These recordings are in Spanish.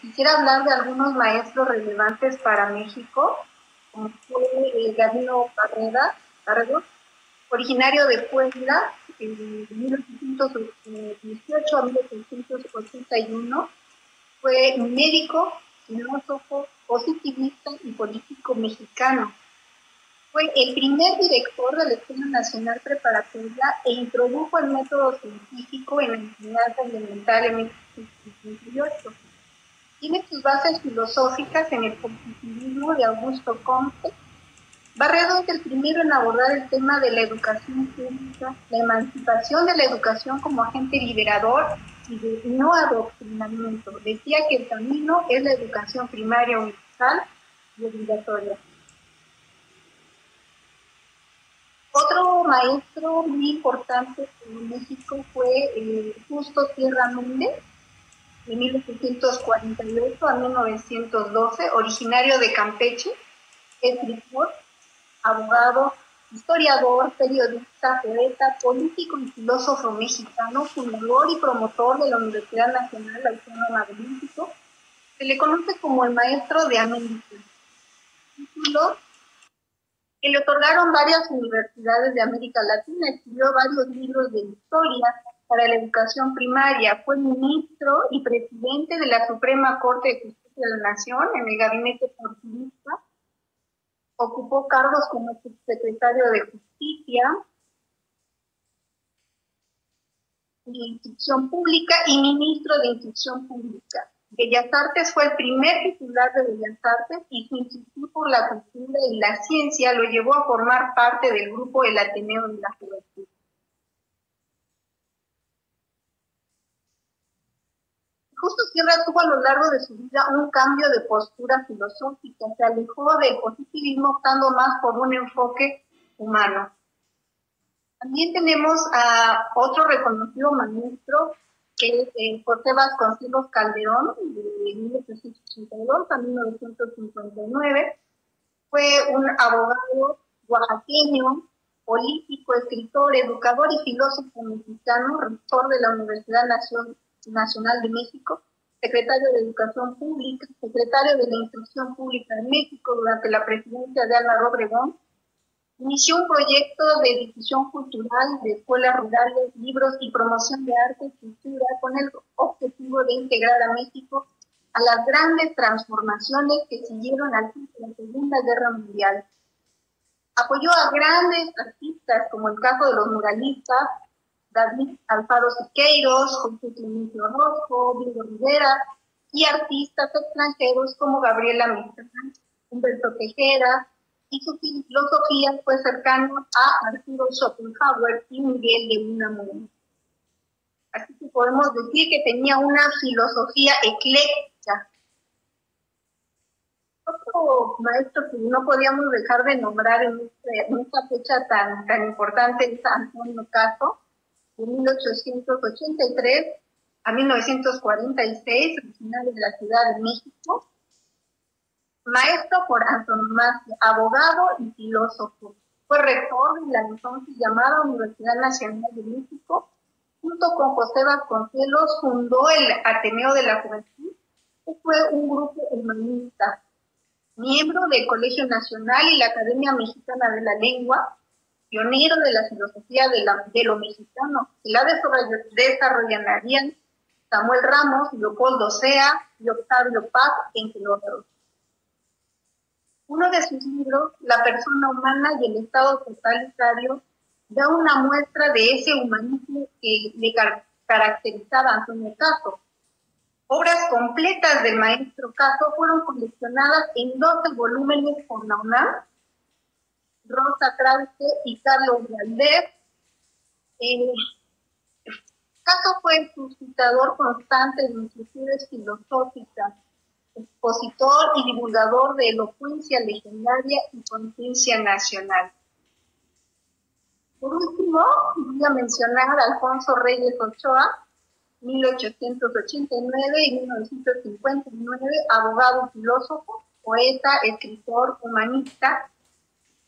quisiera hablar de algunos maestros relevantes para México, como fue eh, Gabino Barreda, originario de Puebla, en 1918 a 1981. Fue médico, filósofo, positivista y político mexicano. Fue el primer director de la Escuela Nacional Preparatoria e introdujo el método científico en la enseñanza elemental en 1958. Tiene sus bases filosóficas en el positivismo de Augusto Comte. Barredo es el primero en abordar el tema de la educación pública, la emancipación de la educación como agente liberador y de no adoctrinamiento. Decía que el camino es la educación primaria universal y obligatoria. Otro maestro muy importante en México fue eh, Justo Sierra Méndez, de 1848 a 1912, originario de Campeche, escritor, abogado, historiador, periodista, poeta, político y filósofo mexicano, fundador y promotor de la Universidad Nacional Autónoma de México. Se le conoce como el maestro de América. Título que le otorgaron varias universidades de América Latina, escribió varios libros de historia, para la Educación Primaria. Fue ministro y presidente de la Suprema Corte de Justicia de la Nación en el gabinete portuguesa. Ocupó cargos como subsecretario de Justicia, de Instrucción Pública y ministro de Instrucción Pública. Bellas Artes fue el primer titular de Bellas Artes y su instituto por la cultura y la ciencia lo llevó a formar parte del grupo El Ateneo de la Juventud. Justo Sierra tuvo a lo largo de su vida un cambio de postura filosófica, se alejó del positivismo optando más por un enfoque humano. También tenemos a otro reconocido maestro, que es eh, José Vasconcelos Calderón, de 1882 a 1959. Fue un abogado oaxaqueño, político, escritor, educador y filósofo mexicano, rector de la Universidad Nacional Nacional de México, secretario de Educación Pública, secretario de la Instrucción Pública de México durante la presidencia de Álvaro Obregón, inició un proyecto de difusión cultural de escuelas rurales, libros y promoción de arte y cultura con el objetivo de integrar a México a las grandes transformaciones que siguieron al fin de la Segunda Guerra Mundial. Apoyó a grandes artistas, como el caso de los muralistas, David Alfaro Siqueiros, José Clemente Orozco, Diego Rivera y artistas extranjeros como Gabriela Mistral, Humberto Tejera, y su filosofía fue cercano a Arturo Schopenhauer y Miguel de Unamuno. Así que podemos decir que tenía una filosofía ecléctica. Otro maestro que no podíamos dejar de nombrar en, este, esta fecha tan, tan importante es Antonio Caso, de 1883 a 1946, originario de la Ciudad de México, maestro por antonomasia, abogado y filósofo. Fue rector de la entonces llamada Universidad Nacional de México. Junto con José Vasconcelos fundó el Ateneo de la Juventud, que fue un grupo humanista, miembro del Colegio Nacional y la Academia Mexicana de la Lengua, pionero de la filosofía de, la, de lo mexicano, y la desarrollarían Samuel Ramos, Leopoldo Sea y Octavio Paz, entre otros. Uno de sus libros, La persona humana y el estado totalitario, da una muestra de ese humanismo que le caracterizaba a Antonio Caso. Obras completas del maestro Caso fueron coleccionadas en 12 volúmenes por la UNAM Rosa Krause y Carlos Valdés. Eh, Caso fue suscitador constante de inquietudes filosóficas, expositor y divulgador de elocuencia legendaria y conciencia nacional. Por último, voy a mencionar a Alfonso Reyes Ochoa, 1889 y 1959, abogado, filósofo, poeta, escritor, humanista,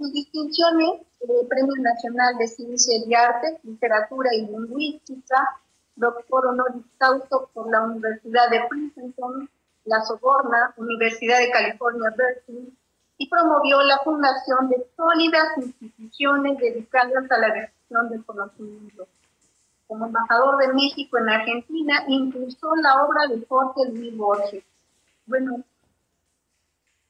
sus distinciones, eh, Premio Nacional de Ciencia y Arte, Literatura y Lingüística, doctor honoris causa por la Universidad de Princeton, la Soborna, Universidad de California, Berkeley, y promovió la fundación de sólidas instituciones dedicadas a la difusión del conocimiento. Como embajador de México en Argentina, impulsó la obra de Jorge Luis Borges. Bueno,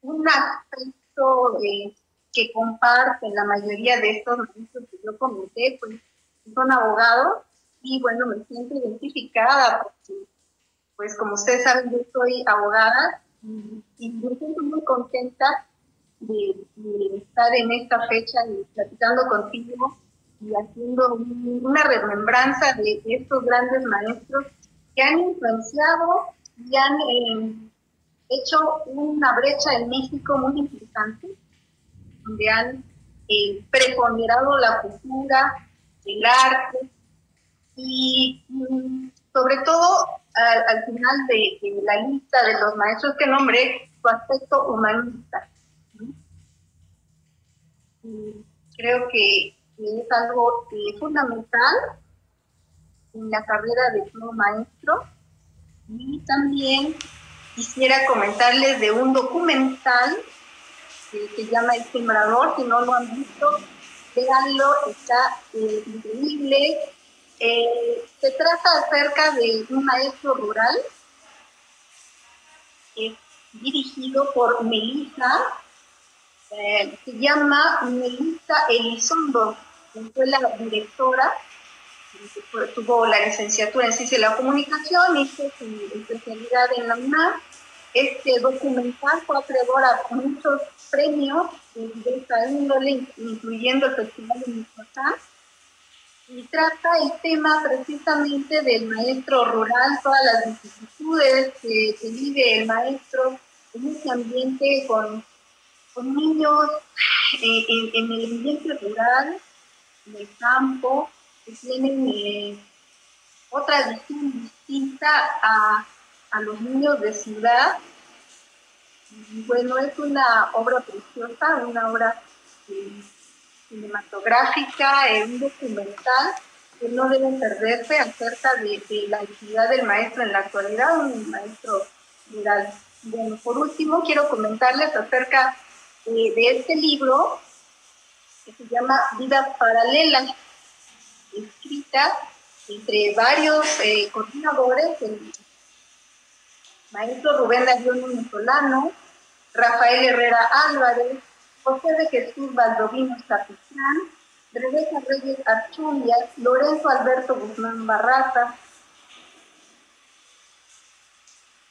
un aspecto eh, que comparten la mayoría de estos maestros que yo comenté, pues son abogados y bueno, me siento identificada porque, pues como ustedes saben, yo soy abogada y, me siento muy contenta de, estar en esta fecha y platicando contigo y haciendo una remembranza de estos grandes maestros que han influenciado y han eh, hecho una brecha en México muy importante donde han eh, preponderado la cultura, el arte y mm, sobre todo al, final de, la lista de los maestros que nombré, su aspecto humanista. creo que, es algo eh, fundamental en la carrera de todo maestro y también quisiera comentarles de un documental se llama El Sembrador, si no lo han visto, véanlo, está eh, increíble. Eh, se trata acerca de un maestro rural dirigido por Melissa, eh, se llama Melissa Elizondo, fue la directora, tuvo la licenciatura en Ciencia de la Comunicación, hizo su especialidad en la UNAM este documental fue acreedor a muchos premios de esta índole, incluyendo el Festival de Michoacán, y trata el tema precisamente del maestro rural, todas las vicisitudes que, vive el maestro en ese ambiente con, con niños eh, en, el ambiente rural, en el campo, que tienen eh, otra visión distinta a a los niños de ciudad. Bueno, es una obra preciosa, una obra eh, cinematográfica, eh, un documental que no debe perderse acerca de, la actividad del maestro en la actualidad, un maestro rural. Bueno, por último, quiero comentarles acerca eh, de este libro que se llama Vidas Paralelas, escrita entre varios coordinadores, maestro Rubén Darío Solano, Rafael Herrera Álvarez, José de Jesús Valdovinos Capistrán, Rebeca Reyes Archundias, Lorenzo Alberto Guzmán Barraza.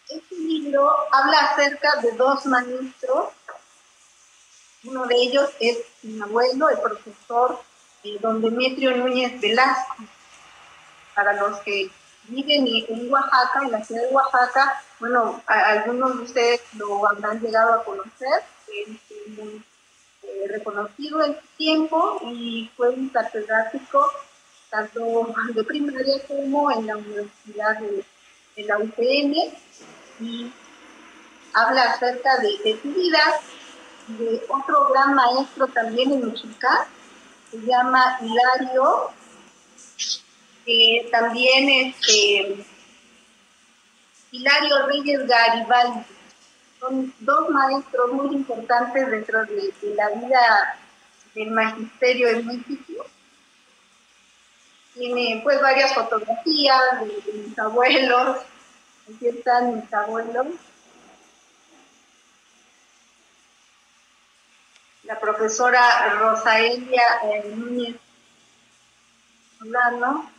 Este libro habla acerca de dos maestros. Uno de ellos es mi abuelo, el profesor eh, don Demetrio Núñez Velasco. Para los que viven en Oaxaca, en la ciudad de Oaxaca, bueno, algunos de ustedes lo habrán llegado a conocer, es muy eh, reconocido en su tiempo y fue un catedrático tanto de primaria como en la Universidad de, la UPN y habla acerca de, su vida, de otro gran maestro también en Michoacán, se llama Hilario, que también este, Hilario Reyes Garibaldi. Son dos maestros muy importantes dentro de, la vida del magisterio en México. Tiene pues varias fotografías de, mis abuelos. Aquí están mis abuelos. La profesora Rosaelia eh, Núñez Solano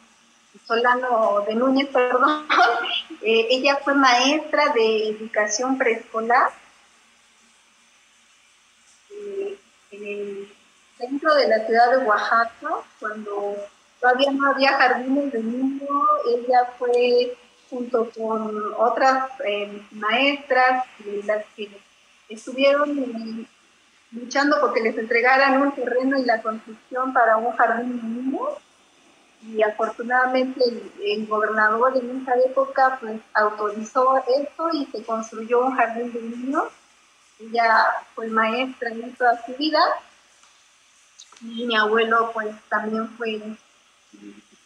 Solano de Núñez, perdón, eh, ella fue maestra de educación preescolar eh, en el centro de la ciudad de Oaxaca, cuando todavía no había jardines de niños, ella fue junto con otras eh, maestras, las que estuvieron luchando porque les entregaran un terreno y la construcción para un jardín de niños y afortunadamente el, gobernador en esa época pues autorizó esto y se construyó un jardín de niños. Ella fue maestra en toda su vida y mi abuelo pues también fue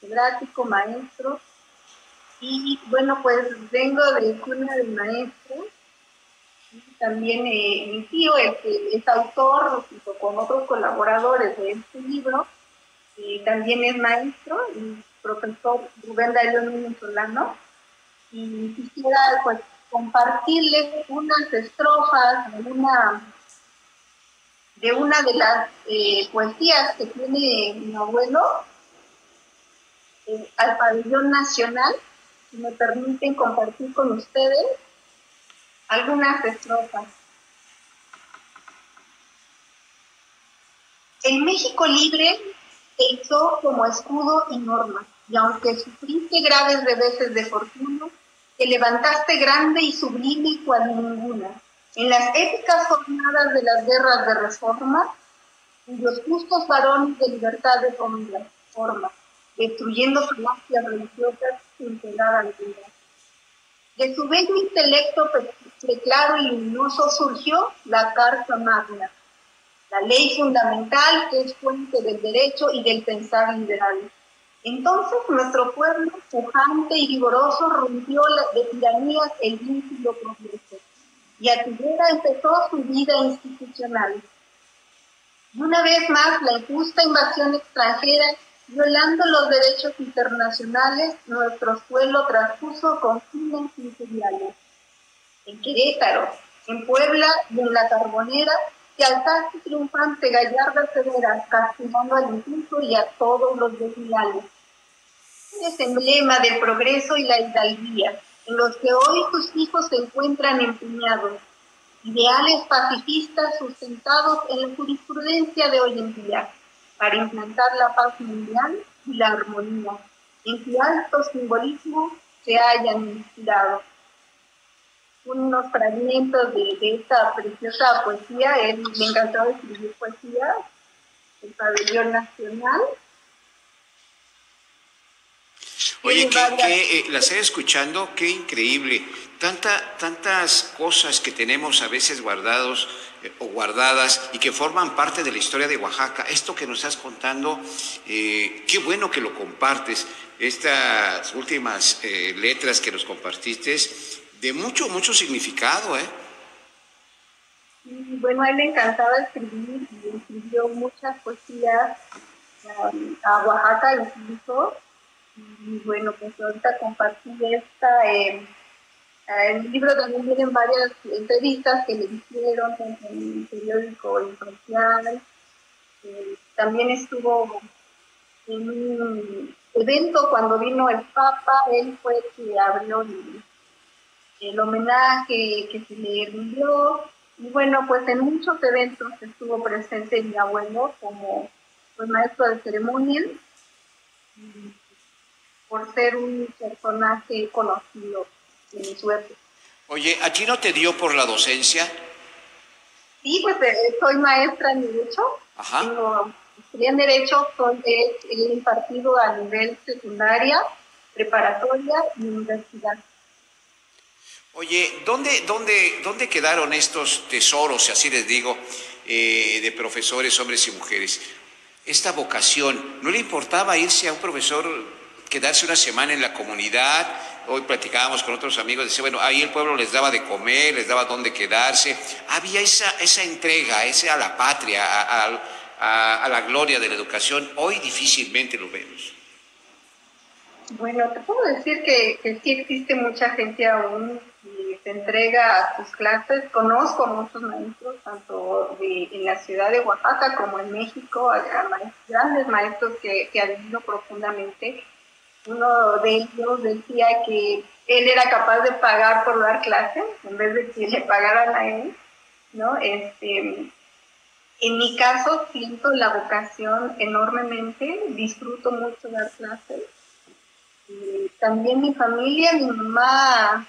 catedrático, maestro. Y bueno, pues vengo de cuna de maestros también eh, mi tío, el que es autor, junto con otros colaboradores de este libro, también es maestro, el profesor Rubén Darío Solano, y quisiera pues compartirles unas estrofas de una de una de las eh, poesías que tiene mi abuelo eh, al pabellón nacional, si me permiten compartir con ustedes algunas estrofas. El México libre te hizo como escudo y norma, y aunque sufriste graves reveses de fortuna, te levantaste grande y sublime cual ninguna. En las épicas jornadas de las guerras de reforma, los justos varones de libertad de forma, destruyendo falacias religiosas sin pegar al vida. De su bello intelecto claro y luminoso surgió la Carta Magna, la ley fundamental que es fuente del derecho y del pensar liberal. Entonces nuestro pueblo, pujante y vigoroso, rompió de tiranías el vínculo progreso y Atiguera empezó su vida institucional. Y una vez más, la injusta invasión extranjera, violando los derechos internacionales, nuestro suelo transpuso con fines imperiales. En Querétaro, en Puebla y en La Carbonera, se alzaste triunfante Gallarda Severa, castigando al injusto y a todos los desleales es emblema del progreso y la hidalguía, en los que hoy tus hijos se encuentran empeñados, ideales pacifistas sustentados en la jurisprudencia de hoy en día, para implantar la paz mundial y la armonía, en que altos simbolismos se hayan inspirado. Unos fragmentos de, esta preciosa poesía, él me encantaba escribir poesía, el pabellón nacional, Oye, que, eh, la estoy escuchando, qué increíble. Tanta, tantas cosas que tenemos a veces guardados eh, o guardadas y que forman parte de la historia de Oaxaca. Esto que nos estás contando, eh, qué bueno que lo compartes. Estas últimas letras que nos compartiste, de mucho, mucho significado, ¿eh? Bueno, a él le encantaba escribir y escribió muchas poesías um, a Oaxaca incluso y bueno, pues ahorita compartí esta. Eh, el libro también vienen varias entrevistas que le hicieron en el periódico Imparcial. Eh, también estuvo en un evento cuando vino el Papa, él fue el que abrió el, homenaje que se le rindió. Y bueno, pues en muchos eventos estuvo presente mi abuelo como pues, maestro de ceremonia por ser un personaje conocido en su época. Oye, ¿a ti no te dio por la docencia? Sí, pues eh, soy maestra en Derecho. Ajá. Tengo, en Derecho, soy el impartido a nivel secundaria, preparatoria y universidad. Oye, ¿dónde, dónde, dónde quedaron estos tesoros, así les digo, eh, de profesores, hombres y mujeres? Esta vocación, ¿no le importaba irse a un profesor quedarse una semana en la comunidad. Hoy platicábamos con otros amigos, decía, bueno, ahí el pueblo les daba de comer, les daba dónde quedarse. Había esa, esa entrega, esa a la patria, a, la gloria de la educación. Hoy difícilmente lo vemos. Bueno, te puedo decir que, que sí existe mucha gente aún se entrega a sus clases. Conozco muchos maestros, tanto en la ciudad de Oaxaca como en México, a, grandes maestros que, que admiro profundamente uno de ellos decía que él era capaz de pagar por dar clases en vez de que le pagaran a él, ¿no? Este, en mi caso siento la vocación enormemente, disfruto mucho dar clases. también mi familia, mi mamá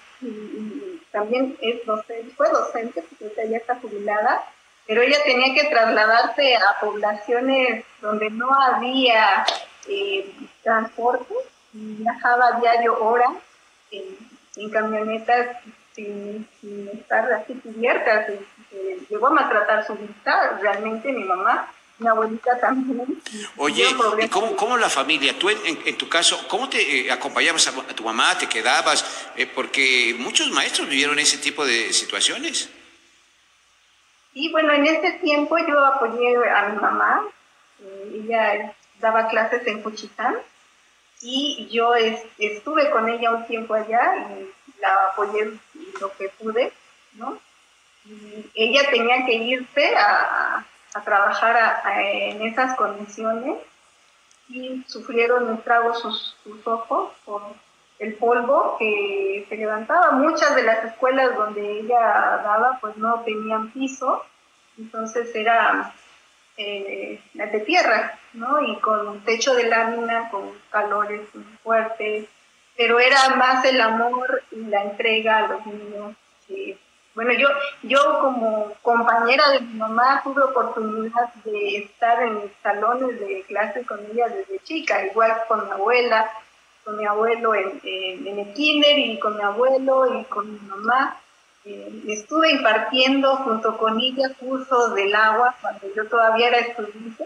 también es docente, fue docente, porque ya está jubilada, pero ella tenía que trasladarse a poblaciones donde no había eh, transporte viajaba diario horas en, camionetas sin, estar así cubiertas. llegó a maltratar su vista, realmente mi mamá, mi abuelita también. Oye, ¿y cómo, cómo, la familia? Tú en, tu caso, ¿cómo te eh, acompañabas a, tu mamá? ¿Te quedabas? Eh, porque muchos maestros vivieron ese tipo de situaciones. Y bueno, en ese tiempo yo apoyé a mi mamá, eh, ella daba clases en Cuchitán y yo estuve con ella un tiempo allá y la apoyé lo que pude, ¿no? Y ella tenía que irse a, trabajar en esas condiciones y sufrieron estragos sus, sus ojos por el polvo que se levantaba. Muchas de las escuelas donde ella daba pues no tenían piso, entonces era eh, de tierra, ¿no? Y con techo de lámina, con calores muy fuertes, pero era más el amor y la entrega a los niños. Bueno, yo, yo como compañera de mi mamá tuve oportunidad de estar en salones de clase con ella desde chica, igual con mi abuela, con mi abuelo en, en el kinder y con mi abuelo y con mi mamá. Eh, estuve impartiendo junto con ella cursos del agua cuando yo todavía era estudiante.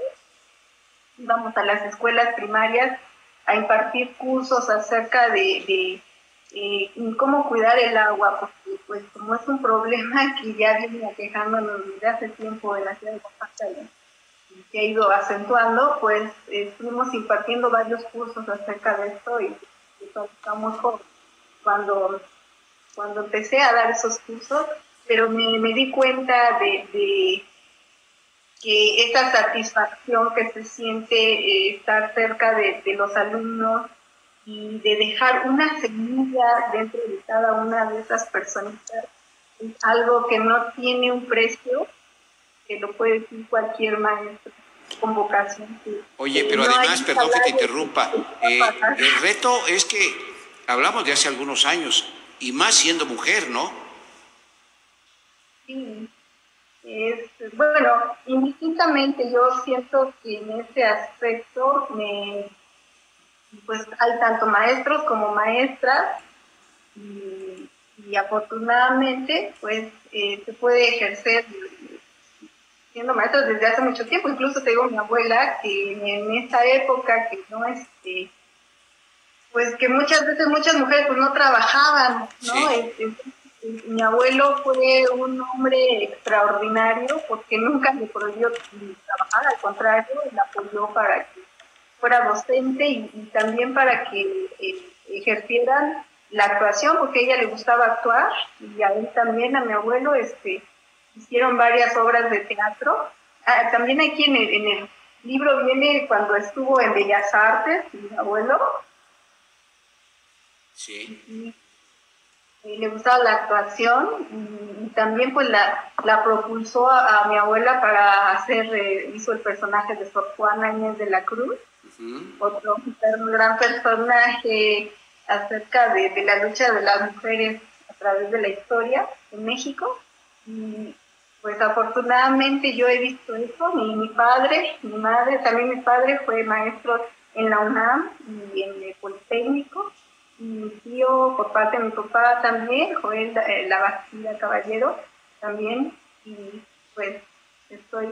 Íbamos a las escuelas primarias a impartir cursos acerca de, eh, cómo cuidar el agua, porque pues como es un problema que ya viene aquejándonos desde hace tiempo en la ciudad de Oaxaca y se ha ido acentuando, pues estuvimos impartiendo varios cursos acerca de esto y, estamos cuando cuando empecé a dar esos cursos, pero me, me di cuenta de, que esa satisfacción que se siente eh, estar cerca de, los alumnos y de dejar una semilla dentro de cada una de esas personas es algo que no tiene un precio, que lo puede decir cualquier maestro con vocación. Oye, pero además, perdón que te interrumpa, eh, el reto es que hablamos de hace algunos años, y más siendo mujer, ¿no? Sí, bueno, indistintamente yo siento que en ese aspecto me, pues hay tanto maestros como maestras y, afortunadamente pues eh, se puede ejercer siendo maestros desde hace mucho tiempo, incluso tengo mi abuela que en esta época que no este pues que muchas veces muchas mujeres pues no trabajaban, ¿no? Este, mi abuelo fue un hombre extraordinario porque nunca le prohibió trabajar, al contrario, le apoyó para que fuera docente y, también para que eh, ejercieran la actuación, porque a ella le gustaba actuar y a él también, a mi abuelo, este, hicieron varias obras de teatro. Ah, también aquí en el, en el libro viene cuando estuvo en Bellas Artes, mi abuelo, Sí. le gustaba la actuación y, también pues la, la propulsó a, mi abuela para hacer, eh, hizo el personaje de Sor Juana Inés de la Cruz, otro gran personaje acerca de, la lucha de las mujeres a través de la historia en México. Y pues afortunadamente yo he visto eso, mi, padre, mi madre, también mi padre fue maestro en la UNAM y en el Politécnico. Mi tío por parte de mi papá también, Joel eh, La Bastilla Caballero también, y pues estoy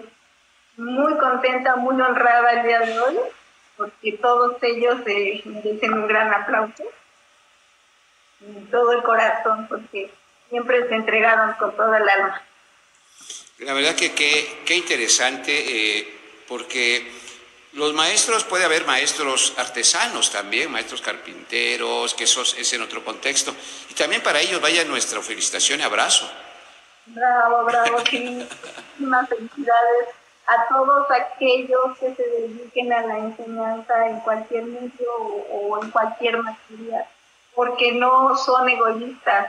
muy contenta, muy honrada el día de hoy, porque todos ellos eh, merecen un gran aplauso, y todo el corazón, porque siempre se entregaron con toda el alma. La verdad que qué interesante, eh, porque los maestros, puede haber maestros artesanos también, maestros carpinteros, que eso es en otro contexto. Y también para ellos vaya nuestra felicitación y abrazo. Bravo, bravo, sí. Muchísimas felicidades a todos aquellos que se dediquen a la enseñanza en cualquier medio o en cualquier materia, porque no son egoístas,